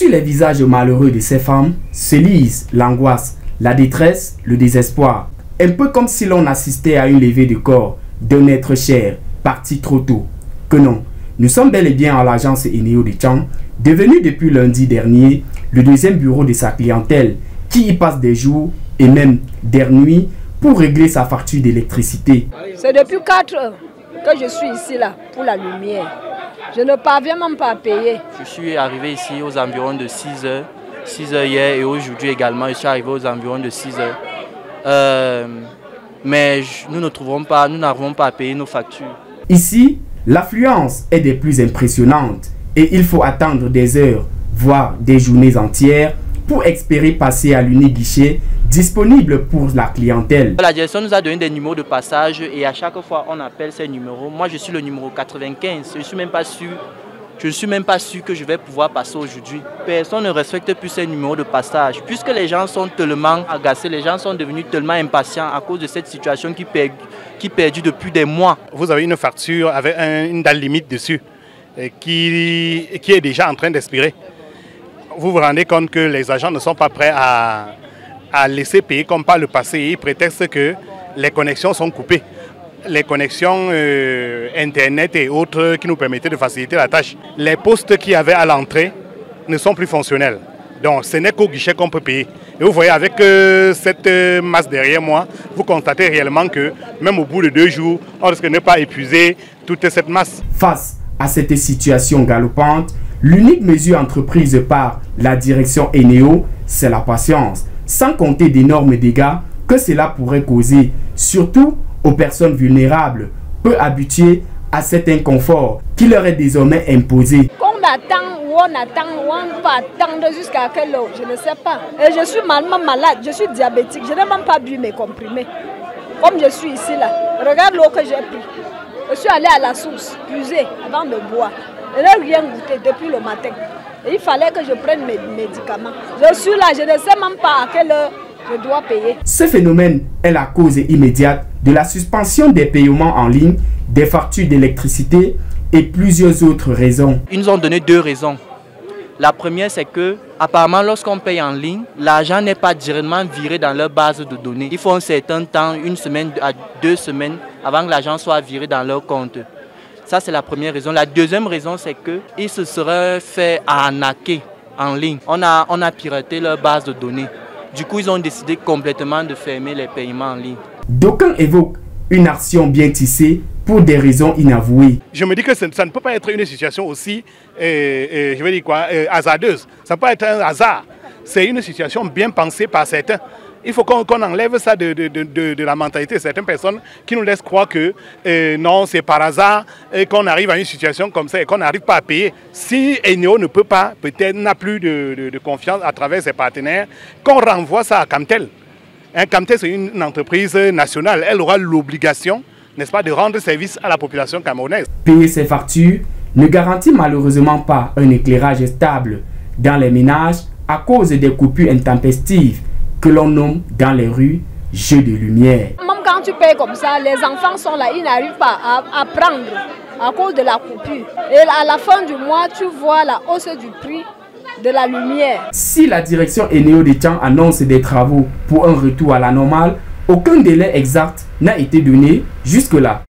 Sur les visages malheureux de ces femmes se lisent l'angoisse, la détresse, le désespoir. Un peu comme si l'on assistait à une levée de corps d'un être cher, parti trop tôt. Que non, nous sommes bel et bien à l'agence Eneo de Chang, devenu depuis lundi dernier le deuxième bureau de sa clientèle, qui y passe des jours et même des nuits pour régler sa facture d'électricité. C'est depuis 4 heures que je suis ici là pour la lumière. Je ne parviens même pas à payer. Je suis arrivé ici aux environs de 6 heures. 6 heures hier et aujourd'hui également, je suis arrivé aux environs de 6 heures. Euh, mais nous ne trouvons pas, nous n'arrivons pas à payer nos factures. Ici, l'affluence est des plus impressionnantes et il faut attendre des heures, voire des journées entières pour espérer passer à l'unique guichet disponible pour la clientèle. La direction nous a donné des numéros de passage et à chaque fois on appelle ces numéros. Moi je suis le numéro 95, je ne suis même pas sûr je ne suis même pas sûr que je vais pouvoir passer aujourd'hui. Personne ne respecte plus ces numéros de passage. Puisque les gens sont tellement agacés, les gens sont devenus tellement impatients à cause de cette situation qui, perdure, qui perdure depuis des mois. Vous avez une facture avec une date limite dessus qui, qui est déjà en train d'expirer. Vous vous rendez compte que les agents ne sont pas prêts à, à laisser payer comme par le passé. Ils prétextent que les connexions sont coupées. Les connexions euh, Internet et autres qui nous permettaient de faciliter la tâche. Les postes qu'il y avait à l'entrée ne sont plus fonctionnels. Donc ce n'est qu'au guichet qu'on peut payer. Et vous voyez, avec euh, cette euh, masse derrière moi, vous constatez réellement que même au bout de deux jours, on risque de ne pas épuiser toute cette masse. Face à cette situation galopante, l'unique mesure entreprise par la direction Eneo, c'est la patience sans compter d'énormes dégâts que cela pourrait causer, surtout aux personnes vulnérables, peu habituées à cet inconfort qui leur est désormais imposé. Qu'on attend ou on attend ou on va attendre jusqu'à quelle heure, je ne sais pas. Et je suis malade, je suis diabétique, je n'ai même pas bu mes comprimés. Comme je suis ici là, regarde l'eau que j'ai pris. Je suis allé à la source, puiser avant de boire. Je n'ai rien goûté depuis le matin il fallait que je prenne mes médicaments. Je suis là, je ne sais même pas à quelle heure je dois payer. Ce phénomène est la cause immédiate de la suspension des paiements en ligne, des factures d'électricité et plusieurs autres raisons. Ils nous ont donné deux raisons. La première, c'est que, apparemment, lorsqu'on paye en ligne, l'argent n'est pas directement viré dans leur base de données. Il faut un certain temps, une semaine à deux semaines, avant que l'argent soit viré dans leur compte. Ça, c'est la première raison. La deuxième raison, c'est qu'ils se seraient fait arnaquer en ligne. On a, on a piraté leur base de données. Du coup, ils ont décidé complètement de fermer les paiements en ligne. D'aucuns évoquent une action bien tissée pour des raisons inavouées. Je me dis que ça ne peut pas être une situation aussi, euh, euh, je vais dire quoi, euh, hasardeuse. Ça peut être un hasard. C'est une situation bien pensée par certains. Il faut qu'on enlève ça de, la mentalité de certaines personnes qui nous laissent croire que euh, non, c'est par hasard qu'on arrive à une situation comme ça et qu'on n'arrive pas à payer. Si Eneo ne peut pas, peut-être n'a plus de, confiance à travers ses partenaires, qu'on renvoie ça à Camtel. Hein, Camtel, c'est une entreprise nationale. Elle aura l'obligation, n'est-ce pas, de rendre service à la population camerounaise. Payer ses factures ne garantit malheureusement pas un éclairage stable dans les ménages à cause des coupures intempestives que l'on nomme dans les rues jeux de lumière. Même quand tu payes comme ça, les enfants sont là, ils n'arrivent pas à, prendre à cause de la coupure. Et à la fin du mois, tu vois la hausse du prix de la lumière. Si la direction Eneo de Tian annonce des travaux pour un retour à la normale, aucun délai exact n'a été donné jusque-là.